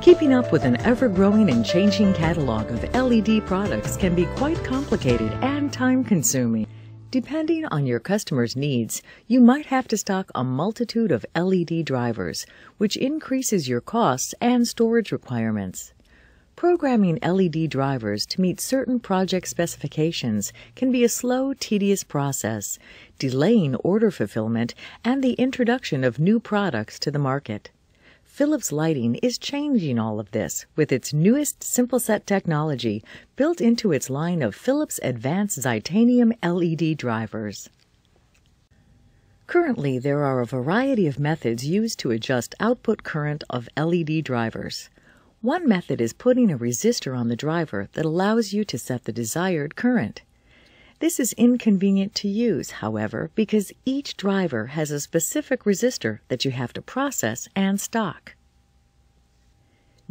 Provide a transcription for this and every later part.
Keeping up with an ever growing and changing catalog of LED products can be quite complicated and time consuming. Depending on your customer's needs, you might have to stock a multitude of LED drivers, which increases your costs and storage requirements. Programming LED drivers to meet certain project specifications can be a slow, tedious process, delaying order fulfillment and the introduction of new products to the market. Philips Lighting is changing all of this with its newest SimpleSet technology built into its line of Philips Advanced Xitanium LED drivers. Currently, there are a variety of methods used to adjust output current of LED drivers. One method is putting a resistor on the driver that allows you to set the desired current. This is inconvenient to use, however, because each driver has a specific resistor that you have to process and stock.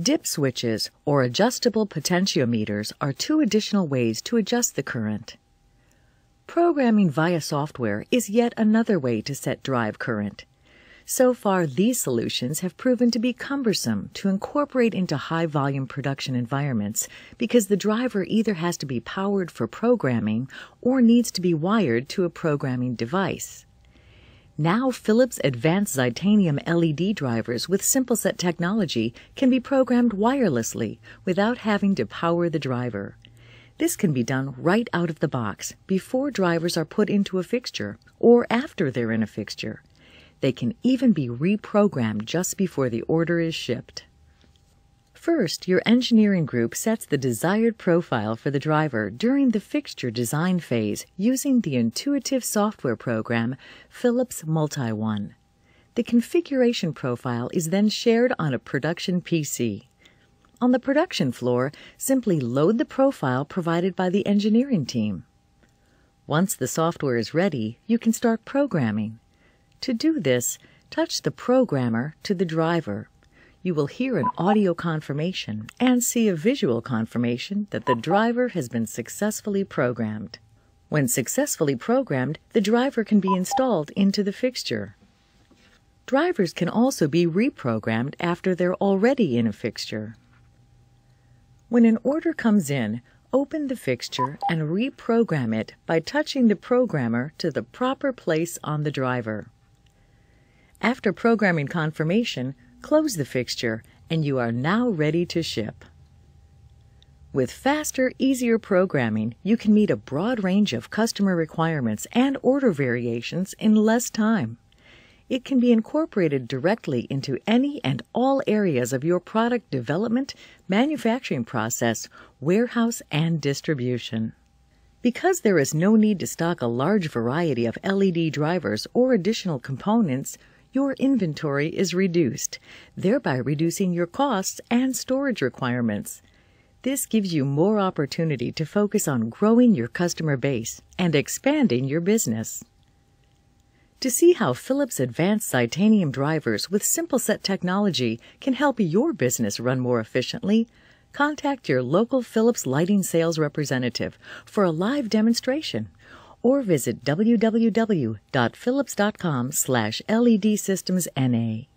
Dip switches or adjustable potentiometers are two additional ways to adjust the current. Programming via software is yet another way to set drive current. So far, these solutions have proven to be cumbersome to incorporate into high volume production environments because the driver either has to be powered for programming or needs to be wired to a programming device. Now Philips Advanced Xitanium LED drivers with SimpleSet technology can be programmed wirelessly without having to power the driver. This can be done right out of the box before drivers are put into a fixture or after they're in a fixture. They can even be reprogrammed just before the order is shipped. First, your engineering group sets the desired profile for the driver during the fixture design phase using the intuitive software program Philips MultiOne. The configuration profile is then shared on a production PC. On the production floor, simply load the profile provided by the engineering team. Once the software is ready, you can start programming. To do this, touch the programmer to the driver you will hear an audio confirmation and see a visual confirmation that the driver has been successfully programmed. When successfully programmed, the driver can be installed into the fixture. Drivers can also be reprogrammed after they're already in a fixture. When an order comes in, open the fixture and reprogram it by touching the programmer to the proper place on the driver. After programming confirmation, Close the fixture and you are now ready to ship. With faster, easier programming, you can meet a broad range of customer requirements and order variations in less time. It can be incorporated directly into any and all areas of your product development, manufacturing process, warehouse, and distribution. Because there is no need to stock a large variety of LED drivers or additional components, your inventory is reduced, thereby reducing your costs and storage requirements. This gives you more opportunity to focus on growing your customer base and expanding your business. To see how Philips Advanced Xitanium drivers with SimpleSet technology can help your business run more efficiently, contact your local Philips lighting sales representative for a live demonstration or visit www.philips.com slash ledsystemsna.